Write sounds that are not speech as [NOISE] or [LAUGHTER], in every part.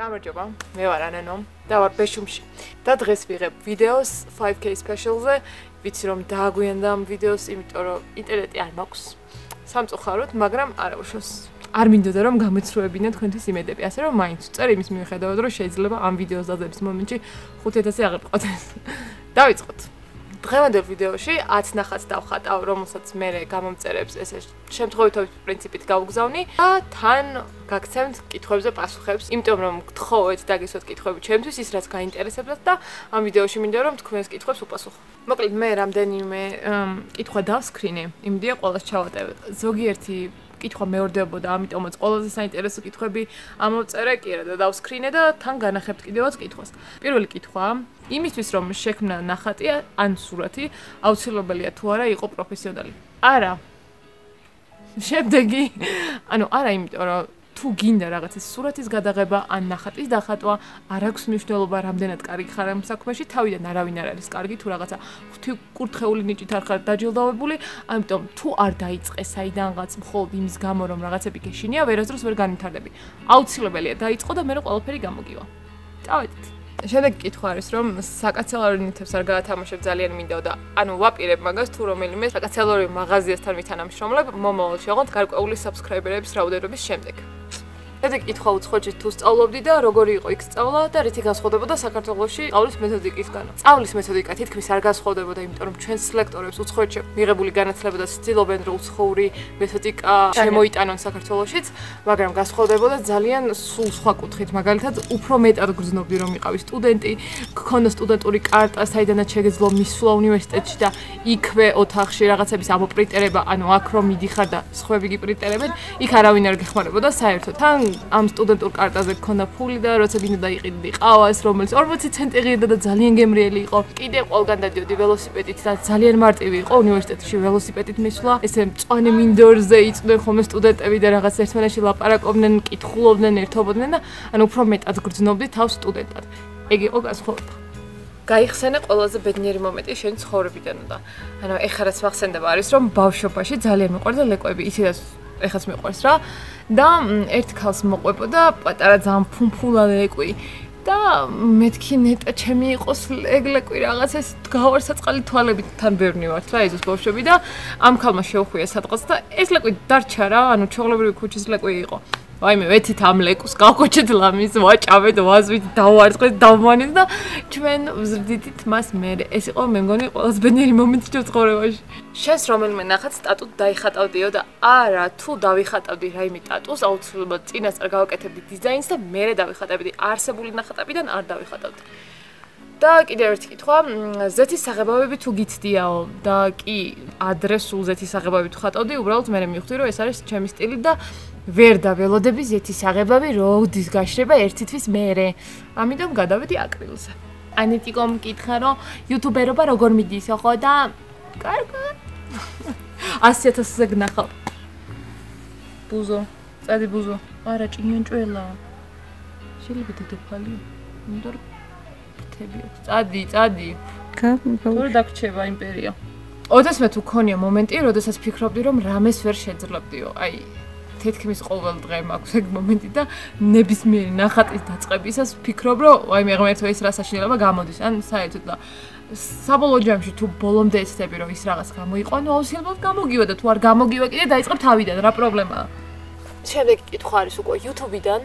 გამარჯობა. მე ვარ ანანო და ვარ ბეშუმში. და დღეს ვიღებ ვიდეოს 5K special-ზე. ვიცი რომ დააგვიანდა ამ ვიდეოს, იმიტომ რომ ინტერნეტი არ მაქვს. სამწუხაროდ, მაგრამ არა უშოს. არ მინდოდა რომ გამეცრუებინა თქვენთვის იმედები, ასე რომ მაინც წერ იმის მიუხედავად რომ შეიძლება ამ ვიდეოს დაძების მომენტში 5000 აღარ ყოდეს. დავიწყოთ. დღევანდელ ვიდეოში 10 ნახატს დავხატავ, რომელსაც მე გამომწერებს ესე შემთხვევითობის პრინციპით გავგზავნი და თან გაგცემთ კითხვებზე პასუხებს, იმიტომ რომ გთხოვეთ და გისვათ კითხვები ჩემთვის ის რაც გაინტერესებდათ და ამ ვიდეოში მინდა რომ თქვენს კითხვებს უპასუხო. მოკლედ მე რამდენიმე კითხვა დავსკრინე, იმდია ყოველს ჩავატევ. ზოგიერთი კითხვა მეორდებოდა, ამიტომაც ყველაზე საინტერესო კითხვები ამოვწერე კი რა და დავსკრინე და თან განახებთ კიდევაც კითხვას. პირველი კითხვა იმისთვის რომ შექმნა ნახატი ან სურათი აუცილებელია თუ არა იყო პროფესიონალი. არა. შემდეგი ანუ არა იმიტომ რომ თუ გინდა რაღაცის სურათის გადაღება ან ნახატის დახატვა, არ აქვს მნიშვნელობა რამდენად კარგი ხარ ამ საქმეში, თავიდან არავინ არ არის კარგი თუ რაღაცა ღვთი კურთხეული ნიჭით არ ხარ დაჯილდოვებული, ამიტომ თუ არ დაიწყე საიდანღაც მხოლოდ იმის გამო რომ რაღაცები გეშინია, ვერასდროს ვერ განვითარდები. აუცილებელია დაიწყო და მე რო ყველაფერი გამოგივა. წავედით. შემდეგ კითხვა არის რომ საკაცელორი ნივთებს არ გაათამაშებ ძალიან მინდა და ანუ ვაპირებ მაგას თუ რომელიმე საკაცელორი მაღაზიასთან ვითანამშრომლებ მომავალში ოღონდ გარკვეული საბსკრაიბერების რაოდენობის შემდეგ ესე კითხვა უცხოეთში თუ სწავლობდი და როგორი იყო იქ სწავლა და რითი განსხვავდებოდა საქართველოსში სწავლის მეთოდიკისგან. სწავლის მეთოდიკა თითქმის არ განსხვავდებოდა, იმიტომ რომ ჩვენს ლექტორებს უცხოეთში მიღებული განათლება და ცდილობენ რომ უცხოური მეთოდიკა შემოიტანონ საქართველოსშიც, მაგრამ განსხვავდებოდა ძალიან სულ სხვა კუთხით. მაგალითად, უფრო მეტად გრძნობდი რომ იყავი სტუდენტი, გქონდა სტუდენტური კარტა, საიდანაც შეგეძლო მისვლა უნივერსიტეტში და იქვე ოთახში რაღაცების ამოპრინტერება, ანუ აქ რომ მიდიხარ და სხვები გიპრინტერებენ, იქ არავინ არ გეხმარებოდა საერთოდ. თან ამ სტუდენტურ კარტაზე გქონდა ფული და როცა გინდა დაიყიდი ყავას, რომელიც 40 ცენტი ღირდა და ძალიან გემრიელი იყო. კიდე ყველგან დადიოდი ველოსიპედით და ძალიან მარტივი იყო უნივერსიტეტში ველოსიპედით მისვლა. ესე მწვანე მინდორზე იწვდნენ ხოლმე სტუდენტები და რაღაც ერთმანეთში ლაპარაკობდნენ, კითხულობდნენ, ერთობოდნენ და ანუ უფრო მეტად გრძნობდი თავს სტუდენტად. ეგ იყო განსხვავება. გაიხსენე ყველაზე ბედნიერი მომენტი შენ ცხოვრებიდან და ანუ ეხლა რაც მახსენდება არის რომ ბავშვობაში ძალიან მიყვარდა ლეკვები, ისედაც ეხაც მიყვარს რა. და ერთ ქალს მოყვებოდა პატარა ძალიან ფუნფულა ლეკვი. და მეთქი ნეტა ჩემი იყოს ეგლეკვი რაღაც ეს გავარსაწყალი თვალებით თან ბერნი ვარ რა ეზოს ბავშვები. და ამ ქალმა შეუხვია სადღაც და ეს ლეკვი დარჩა რა ანუ ჩოღლებრივი ქუჩის ლეკვი იყო ვაიმე ვეთით ამ ლეკუს გავკოჩეთ ლამის ვაჭავეთ ვაზვით დავარწყეთ დავმანეთ და ჩვენ ვზრდით მას მე ეს იყო მე მგონი ყველაზე ბედნიერი მომენტი ჩემ ცხოვრებაში. შენს რომელიმე ნახატ სტატუს დაიხატავდიო და არა თუ დავიხატავდი რაიმე სტატუს აუცილებლად წინასწარ გავაკეთებდი დიზაინს და მე დავიხატებდი. არსებული ნახატებიდან არ დავიხატავდი და კიდევ ერთი კითხვა, ზეთის საღებავები თუ გიცდიაო და კი ადრესულ ზეთის საღებავებით ხატავდი, უბრალოდ მე მივხვდი რომ ეს არის ჩემი სტილი და ვერ დაველოდები ზეთის საღებავი როდის გაშრება ერთი თვის მეერე. ამიტომ გადავედი აკრილზე. ანეტიკომ მკითხა რომ იუთუბერობა როგორ მიდისო ხო და კარგად [LAUGHS] 100000-ზე გნახავ. ბუზო, წადი ბუზო. არა ჭინიან ჭველა. შეიძლება დედოფალი. მინდორ ფთებიო. წადი, წადი. კა, დაგრჩება იმპერია. ოდეს მე თუ ქონია მომენტი, როდესაც ფიქრობდი რომ რამეს ვერ შეძლებდიო. აი თეთქმის ყოველ დღე მაქვს ეგ მომენტი და ნებისმიერი ნახატის დაწყებისას ფიქრობ რომ აი მე ღმერთო ეს რა საშინელება გამოდის ან საერთოდ და საბოლოო ჯამში თუ ბოლომდე ეცდები რომ ის რაღაც გამოიყო ნუ აუცილებლად გამოგივა და თუ არ გამოგივა კიდე დაიწყებ თავიდან რა პრობლემაა შემდეგი კითხვა არის უკვე YouTube-დან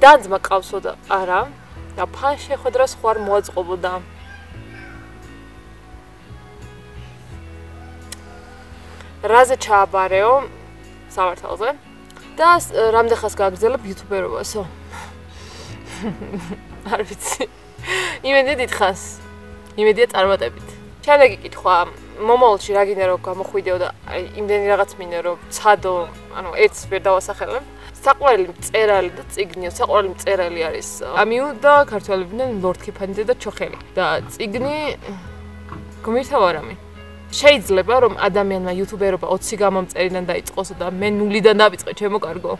დაძმა ყავსო და არა აფან შეხვედრას ხო არ მოაწყობოდა. რაზე ჩააბარეო სამართალზე და რამდენხანს გააგრძელებ YouTube-ერობასო. [LAUGHS] არ ვიცი. იმედია დიდხანს. იმედია წარმატებით. შემდეგი კითხვა მომავალში რა გინდა რომ გამოხვიდეო და აი იმდენი რაღაც მინდა რომ ცადო, ანუ ერთს ვერ დავასახელებ. საყვარელი მწერალი და ციგნიო, საყვარელი მწერალი არის ამიუ და ქართველებიდან ლორდ კიფანიძე და ჩოხელი. და ციგნი გმირთავარამი. შეიძლება რომ ადამიანმა იუთუბერობა 20 გამომწერიდან დაიწყოს და მე ნულიდან დავიწყე ჩემო კარგო.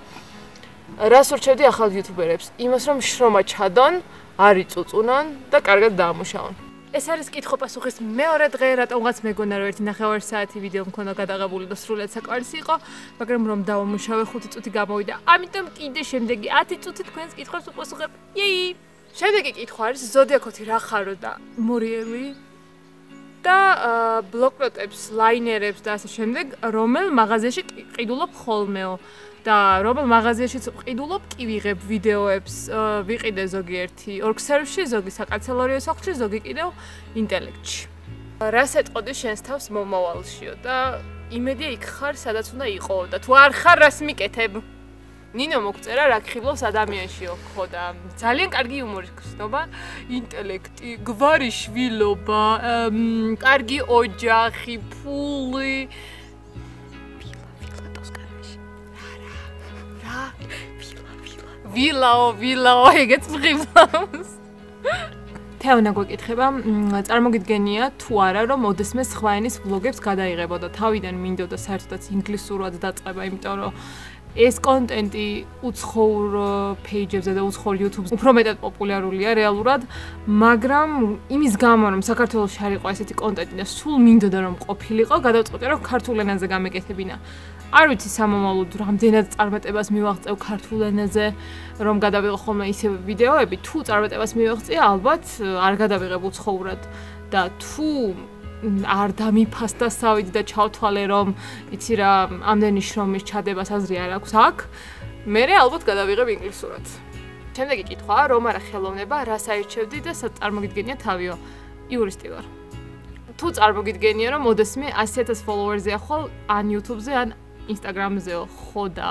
რას ურჩევდი ახალ იუთუბერებს? იმას რომ შრომა ჩადონ, არ იწუწუნონ და კარგად დაამუშავონ. ეს არის კითხვა-პასუხის მეორე დღე, რატომღაც მეგონა რომ ერთი ნახევარი საათი ვიდეო მქონდა გადაღებული და სრულად საკმარისი იყო, მაგრამ რომ დავამუშავე 5 წუთი გამოვიდა. ამიტომ კიდე შემდეგი 10 წუთი თქვენს კითხვებს უპასუხებ. იი! შემდეგი კითხვა არის ზოდიაქოთი რა ხარო და მორიერი და ბლოკნოტებს, ლაინერებს და ასე შემდეგ, რომელ მაღაზიაში ყიდულობ ხოლმეო? და რომელ მაღაზიაშიც ყიდულობ კი ვიღებ ვიდეოებს ვიყიდე ზოგიერთი ორქსერვში ზოგი საკანცელერიო სახლში ზოგი კიდევ ინტელექტში რას ეტყოდი შენს თავს მომავალშიო და იმედია იქ ხარ სადაც უნდა იყო და თუ არ ხარ რას მიკეთებ ნინო მოგწერა რა ხიბლობს ადამიანშიო ხო და ძალიან კარგი იუმორი გქნობა ინტელექტი გვარი შვილობა კარგი ოჯახი ფული. ვილაო, ვილაო, ეგეც მღიმავს. თეონა გვეკითხება, წარმოგიდგენია თუ არა რომ ოდესმე სხვა ენის ვლოგებს გადაიღებო და თავიდან მინდოდა საერთოდაც ინგლისურად დაწყება, იმიტომ რომ ეს კონტენტი უცხოურ პეიჯებზე და უცხოურ YouTube-ზე უფრო მეტად პოპულარულია რეალურად, მაგრამ იმის გამო რომ საქართველოს არ იყო ესეთი კონტენტი და სულ მინდოდა რომ ყოფილიყო, გადავწყვეტე რომ ქართულ ენაზე გამეკეთებინა. არ ვიცი სამომავლოდ რამდენად წარმატებას მივაღწევ ქართულ ენაზე, რომ გადავიღო ხოლმე ისე ვიდეოები, თუ წარმატებას მივაღწია, ალბათ არ გადავიღებ უცხოურად და თუ არ დამიფასდა სავიდი და ჩავთვალე რომ იცი რა ამდენი შრომის ჩადებას აზრი არ აქვს აქ, მე ალბათ გადავიღებ ინგლისურად. შემდეგი კითხვაა, რომ არა ხელოვნება, რა საერთშევდი და წარმოგიდგენია თავიო? იურისტი ვარ. თუ წარმოგიდგენია რომ მოდესმე 100000 ფოლოვერსია ხოლ ან YouTube-ზე ან Instagram-ზეო ხო და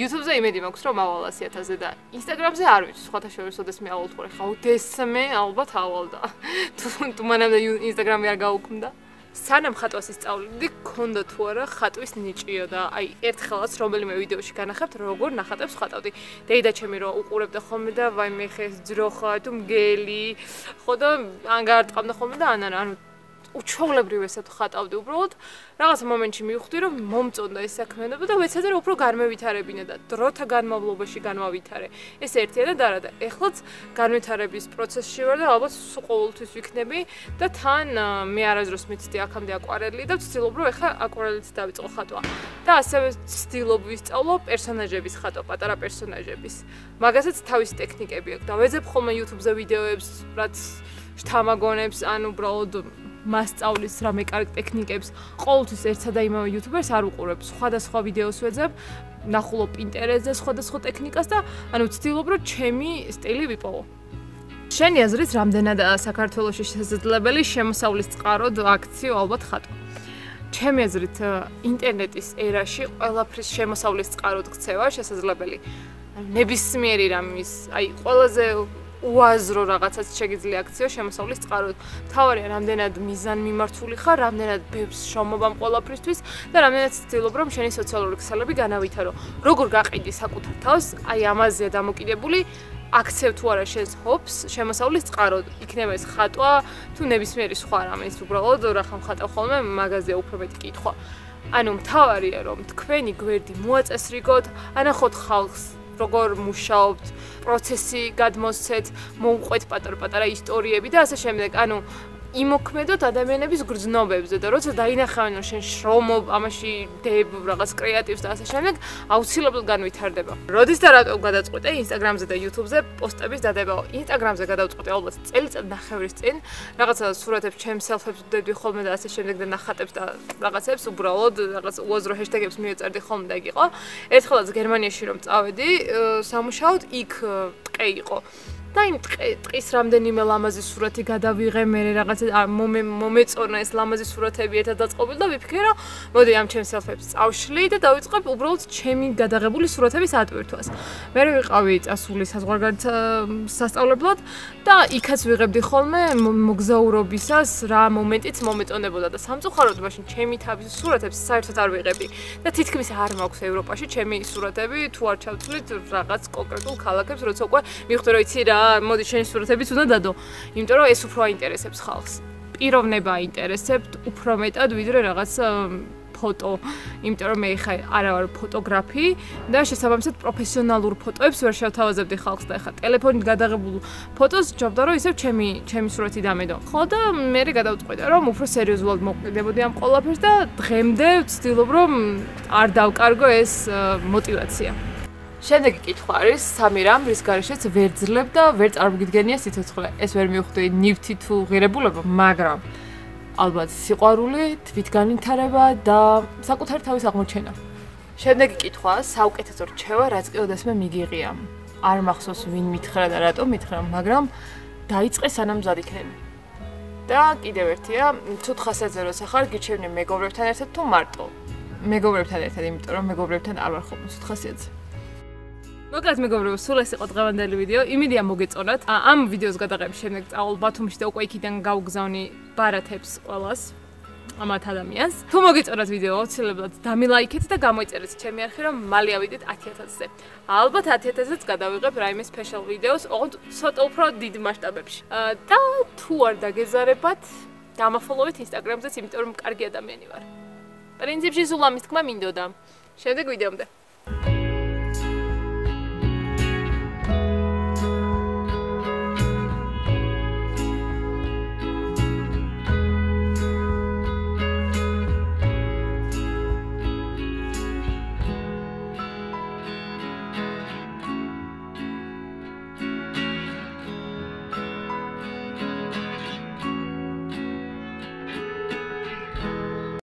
YouTube-ზე იმედი მაქვს რომ ავალ 100000-ზე და Instagram-ზე არ ვიცი სხვათა შორის ოდეს მე ავალ თქო ხა უდესმე ალბათ ავალდა [LAUGHS] თუ თუ მანამდე Instagram-ი არ გაუქმდა. სანამ ხატვას ისწავლიდი ქონდა თუ არა ხატვის ნიჭიო და აი ერთხელაც რომელიმე ვიდეოში განახებთ როგორ ნახატებს ხატავდი. დეიდა ჩემი რო უყურებდა ხოლმე და ვაიმე ხეს ძროხა თუ მგელი ხო და ან გაარტყამდა ხოლმე და ან ანუ უჩვეულებრივ ესეთ ხატავდი უბრალოდ რაღაც მომენტში მივხვდი რომ მომწონდა ეს საქმიანობა და ვეცადე რომ უფრო გარმევითარებინა და დროთა განმავლობაში განმავითარე. ეს ერთია და არა და ეხლაც განვითარების პროცესში ვარ და ალბათ სულ ყოველთვის ვიქნები და თან მე არაზროს მიცდი აქამდე აკვარელი და ვცდილობ რომ ეხლა აკვარელიც დავიწყო ხატვა. და ასევე ვცდილობ ვისწავლო პერსონაჟების ხატვა პატარა პერსონაჟების. მაგასაც თავისი ტექნიკები აქვს და ვეძებ ხოლმე YouTube-ზე ვიდეოებს რაც შთამაგონებს ან უბრალოდ მასწავლის რამე კარგ ტექნიკებს ყოველთვის ერთსა და იმავე იუთუბერს არ უყურებ. სხვადასხვა ვიდეოს ვეძებ ნახულობ პინტერესტზე სხვადასხვა ტექნიკას და ანუ ვცდილობ რომ ჩემი სტილი ვიპოვო. შენი აზრით რამდენად საქართველოსში შესაძლებელი შემოსავლის წყაროდ აქციო ალბათ ხატვა ჩემი აზრით ინტერნეტის ერაში ყველაფრის შემოსავლის წყაროდ ქცევა შესაძლებელი. ნებისმიერი რამის აი ყველაზე უაზრო რაღაცაც შეგიძლია აქციო შემოსავლის წყაროდ. თავარია რამდენად მიზან მიმართული ხარ, რამდენად ბევრს შრომობამ ყოლაფრისთვის და რამდენად ცდილობ რომ შენი სოციალური ქსელები განავითარო. როგორ გაყიდი საკუთარ თავს, აი ამაზეა დამოკიდებული. აქცევ თუ არა შენს ჰობს შემოსავლის წყაროდ. იქნება ეს ხატვა თუ ნებისმიერი სხვა რამე, ის უბრალოდ რა ხომ ხატავ ხოლმე მაგაზე უფრო მეტი კითხვა. ანუ მთავარია რომ თქვენი გვერდი მოაწესრიგოთ, ანახოთ ხალხს როგორ მუშაობთ, პროცესი გადმოსცეთ, მოუყვეთ პატარ-პატარა ისტორიები და ასე შემდეგ. ანუ იმოქმედოთ ადამიანების გრძნობებზე და როცა დაინახავენ რომ შენ შრომობ ამაში დებ რაღაც კრეატივს და ასე შემდეგ აუცილებლად განვითარდება. როდის და რატომ გადაწყვეტე Instagram-ზე და YouTube-ზე პოსტების დადება? Instagram-ზე გადავწყვეტე ალბათ წელიწად ნახევრის წინ, რაღაცა სურათებს ჩემს self-ებს დედვი ხოლმე და ასე შემდეგ და ნახატებს და რაღაცებს უბრალოდ რაღაც უაზრო ჰეშტეგებს მიეწერდი ხოლმე და იყო. ერთხელაც გერმანიაში რომ წავედი სამუშაოდ იქ ტყე იყო. და იმ ტყის რამდენიმე ლამაზი სურათი გადავიღე მე რაღაცა მომეწონა ეს ლამაზი სურათები ერთად დაწყობილ და ვიფიქრე რომ მოდი ამ ჩემს self-ებს წავშლი და დავიწყებ უბრალოდ ჩემი გადაღებული სურათების ატვირთვას. მე ვიყავი წასული საზღვარგარეთ სასწავლებლად და იქაც ვიღებდი ხოლმე მოგზაურობისას რა მომენტიც მომეწონებოდა და სამწუხაროდ მაშინ ჩემი თავის სურათებს საერთოდ არ ვიღები და თითქმის არ მაქვს ევროპაში ჩემი სურათები თუ არ ჩავთვლით რაღაც კონკრეტულ ქალაქებს როცა უკვე მივხვდი რომ იცი რა მოდი შენი სურათებიც უნდა დადო, იმიტომ რომ ეს უფრო აინტერესებს ხალხს. პიროვნება აინტერესებთ უფრო მეტად ვიდრე რაღაც ფოტო, იმიტომ რომ მე ხა არა ვარ ფოტოგრაფი და შესაბამისად პროფესიონალურ ფოტოებს ვერ შევთავაზებდი ხალხს და ხა ტელეფონით გადაღებულ ფოტოს ჯობდა რომ ისევ ჩემი ჩემი სურათი დამედო. ხო და მე გადავწყვიტე რომ უფრო სერიოზულად მოვყიდებოდი ამ ყველაფერს და დღემდე ვცდილობ რომ არ დავკარგო ეს мотиваცია. შემდეგი კითხვა არის სამი რამ რის გარეშეც ვერ ძლებ და ვერ წარმოგიდგენია სიცოცხლე. ეს ვერ მივხვდი ნივთი თუ ღირებულება, მაგრამ ალბათ სიყვარული, თვითგანვითარება და საკუთარ თავის აღმოჩენა. შემდეგი კითხვა, საუკეთესო რჩევა, რაც კი ოდესმე მიგიღია. არ მახსოვს ვინ მითხრა და რატომ მითხრა, მაგრამ დაიწყე სანამ მზად იქნები. და კიდევ ერთია, თუ თხასაც ზეროს ახარ გიჩვენე მეგობრებთან ერთად თუ მარტო. მეგობრებთან ერთად, იმიტომ რომ მეგობრებთან არ ვარ ხოლმე თხასიათზე. მოკლედ მეგობრებო, სულ ეს იყო დღევანდელი ვიდეო. იმედია მოგეწონათ. ამ ვიდეოს გადაღების შემდეგ წავალ ბათუმში და უკვე იქიდან გავგზავნი ბარათებს ყოველას ამათ ადამიანს. თუ მოგეწონათ ვიდეო, აუცილებლად დამილაიქეთ და გამოიწერეთ ჩემი არხი, რომ მალე ავიდეთ 10000-ზე. ალბათ 10000-ზეც გადავიღებ რაიმე სპეციალ ვიდეოს, ოღონდ ცოტა უფრო დიდ მასშტაბებში. და თუ არ დაგეზარებათ, დამაფოლოვეთ Instagram-ზეც, იმიტომ რომ კარგი ადამიანი ვარ. პრინციპში სულ ამის თქმა მინდოდა. შემდეგ ვიდეომდე.